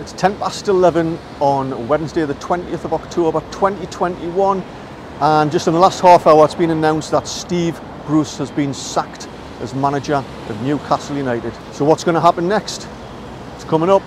It's 10 past 11 on Wednesday, the 20th of October 2021. And just in the last half hour, it's been announced that Steve Bruce has been sacked as manager of Newcastle United. So, what's going to happen next? It's coming up.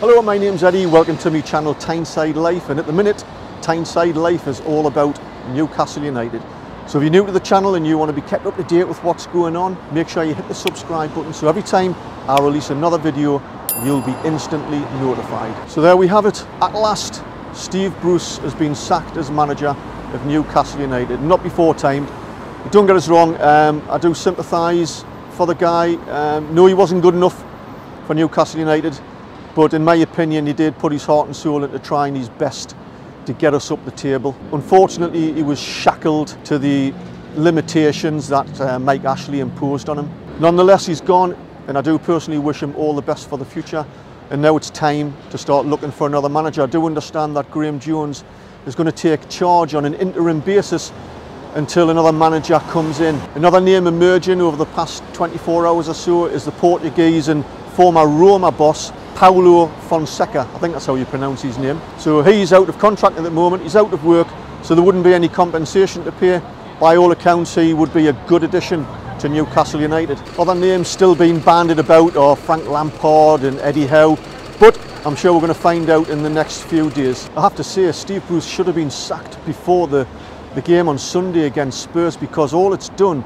Hello, my name's Eddie. Welcome to my channel Tyneside Life. And at the minute, Tyneside Life is all about Newcastle United. So if you're new to the channel and you want to be kept up to date with what's going on, make sure you hit the subscribe button so every time I release another video, you'll be instantly notified. So there we have it. At last, Steve Bruce has been sacked as manager of Newcastle United. Not before time. Don't get us wrong, um, I do sympathise for the guy. Um, no, he wasn't good enough for Newcastle United, but in my opinion, he did put his heart and soul into trying his best to get us up the table. Unfortunately, he was shackled to the limitations that uh, Mike Ashley imposed on him. Nonetheless, he's gone, and I do personally wish him all the best for the future. And now it's time to start looking for another manager. I do understand that Graeme Jones is going to take charge on an interim basis until another manager comes in. Another name emerging over the past 24 hours or so is the Portuguese and former Roma boss Paulo Fonseca. I think that's how you pronounce his name. So he's out of contract at the moment, he's out of work, so there wouldn't be any compensation to pay. By all accounts, he would be a good addition to Newcastle United. Other names still being banded about are Frank Lampard and Eddie Howe, but I'm sure we're going to find out in the next few days. I have to say, Steve Bruce should have been sacked before the, the game on Sunday against Spurs because all it's done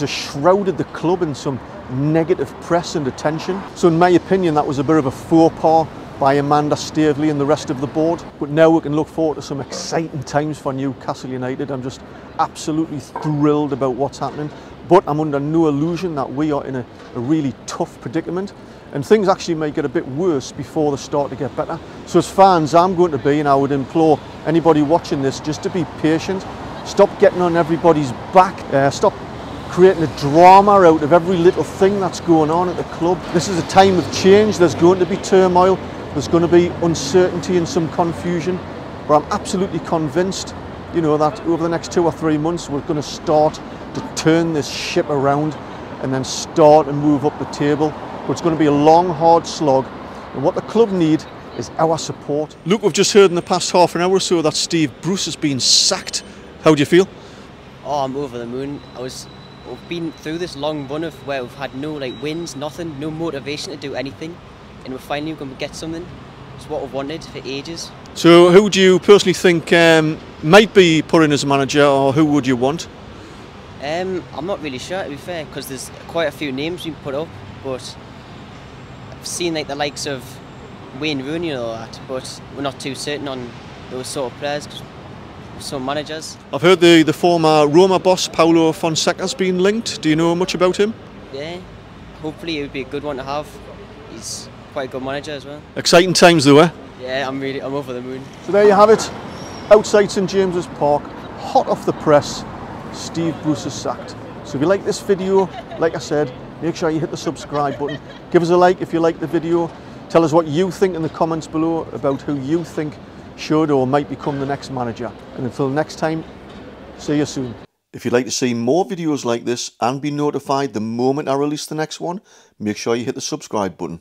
has shrouded the club in some negative press and attention. So in my opinion, that was a bit of a faux pas by Amanda Staveley and the rest of the board. But now we can look forward to some exciting times for Newcastle United. I'm just absolutely thrilled about what's happening. But I'm under no illusion that we are in a, a really tough predicament and things actually may get a bit worse before they start to get better. So as fans, I'm going to be, and I would implore anybody watching this just to be patient. Stop getting on everybody's back. Uh, stop creating a drama out of every little thing that's going on at the club. This is a time of change. There's going to be turmoil. There's going to be uncertainty and some confusion. But I'm absolutely convinced, you know, that over the next two or three months, we're going to start to turn this ship around and then start and move up the table. But it's going to be a long, hard slog. And what the club need is our support. Look, we've just heard in the past half an hour or so that Steve Bruce has been sacked. How do you feel? Oh, I'm over the moon. I was we've been through this long run of where we've had no like wins, nothing, no motivation to do anything, and we're finally going to get something. It's what we've wanted for ages. So, who do you personally think um, might be put in as a manager, or who would you want? Um, I'm not really sure to be fair, because there's quite a few names being put up, but I've seen like the likes of Wayne Rooney and all that, but we're not too certain on those sort of players some managers. I've heard the, the former Roma boss Paulo Fonseca's been linked. Do you know much about him? Yeah, hopefully it would be a good one to have. He's quite a good manager as well. Exciting times though, eh? Yeah, I'm really I'm over the moon. So there you have it. Outside St James's Park, hot off the press, Steve Bruce is sacked. So if you like this video, like I said, make sure you hit the subscribe button. Give us a like if you like the video. Tell us what you think in the comments below about who you think should or might become the next manager. And until next time, see you soon. If you'd like to see more videos like this and be notified the moment I release the next one, make sure you hit the subscribe button.